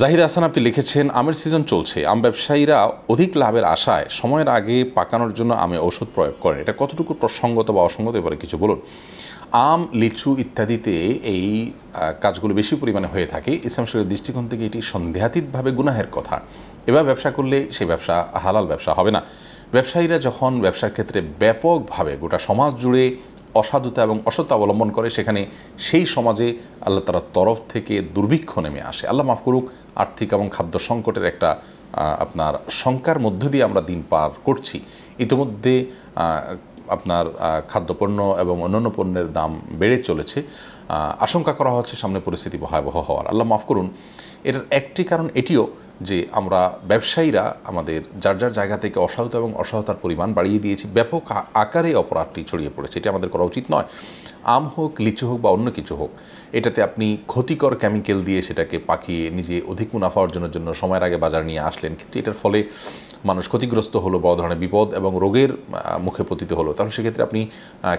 জাহিদ হাসান আপনি লিখেছেন, আমের সিজন চলছে। আম ব্যবসায়ীরা অধিক লাভের আশায় সময়ের আগে পাকানোর জন্য আমে ওষুধ প্রয়োগ করেন। এটা কতটুকু প্রসঙ্গত বা অসঙ্গত, এবারে কিছু বলুন। আম, লিচু ইত্যাদিতে এই কাজগুলো বেশি পরিমাণে হয়ে থাকে। ইসলাম দৃষ্টিকোণ থেকে এটি সন্দেহাতীতভাবে গুনাহের কথা। এবার ব্যবসা করলে সেই ব্যবসা হালাল ব্যবসা হবে না। ব্যবসায়ীরা যখন ব্যবসার ক্ষেত্রে ব্যাপকভাবে গোটা সমাজ জুড়ে অসাধুতা এবং অসত্য অবলম্বন করে, সেখানে সেই সমাজে আল্লাহ তালার তরফ থেকে দুর্ভিক্ষ নেমে আসে। আল্লাহ মাফ করুক, আর্থিক এবং খাদ্য সংকটের একটা আপনার শঙ্কার মধ্য দিয়ে আমরা দিন পার করছি। ইতিমধ্যে আপনার খাদ্যপণ্য এবং অন্যান্য পণ্যের দাম বেড়ে চলেছে। আশঙ্কা করা হচ্ছে সামনে পরিস্থিতি ভয়াবহ হওয়ার। আল্লাহ মাফ করুন, এটার একটি কারণ এটিও যে আমরা ব্যবসায়ীরা আমাদের যার যার জায়গা থেকে অসহায়তা এবং অসহায়তার পরিমাণ বাড়িয়ে দিয়েছি, ব্যাপক আকারে অপরাধটি ছড়িয়ে পড়েছে। এটি আমাদের করা উচিত নয়। আম হোক, লিচু হোক বা অন্য কিছু হোক, এটাতে আপনি ক্ষতিকর কেমিক্যাল দিয়ে সেটাকে পাকিয়ে নিজে অধিক মুনাফা অর্জনের জন্য সময়ের আগে বাজার নিয়ে আসলেন। কিন্তু এটার ফলে মানুষ ক্ষতিগ্রস্ত হলো বড় ধরনের বিপদ এবং রোগের মুখে পতিত হলো, তাহলে সেক্ষেত্রে আপনি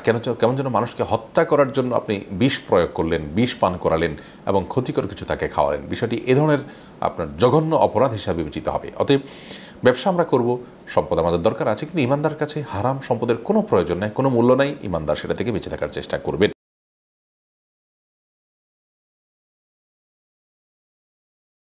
কেন কেমন যেন মানুষকে হত্যা করার জন্য আপনি বিষ প্রয়োগ করলেন, বিষ পান করালেন এবং ক্ষতিকর কিছু তাকে খাওয়ালেন। বিষয়টি এ ধরনের আপনার জঘন্য অপরাধ হিসাবে বিবেচিত হবে। অতএব ব্যবসা আমরা করব, সম্পদ আমাদের দরকার আছে, কিন্তু ইমানদার কাছে হারাম সম্পদের কোনো প্রয়োজন নেই, কোনো মূল্য নাই, ইমানদার সেটা থেকে বেঁচে থাকার চেষ্টা করবেন।